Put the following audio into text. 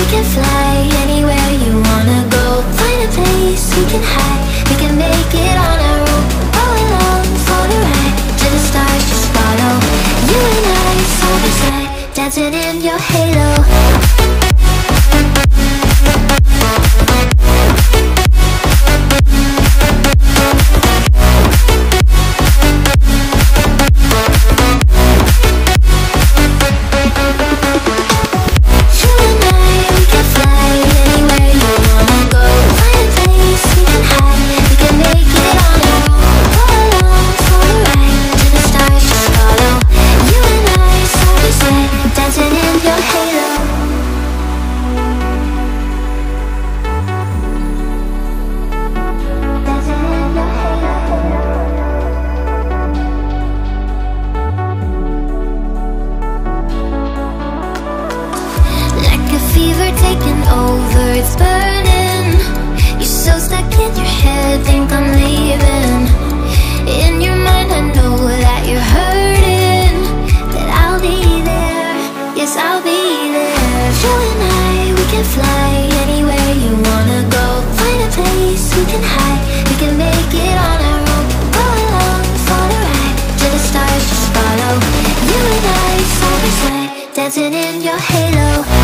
we can fly anywhere you wanna go. Find a place we can hide, we can make it taking over, it's burning. You're so stuck in your head, think I'm leaving. In your mind I know that you're hurting That I'll be there, yes I'll be there. You and I, we can fly anywhere you wanna go. Find a place we can hide, we can make it on our own. Go along for the ride, till the stars just follow. You and I, side by side, dancing in your halo.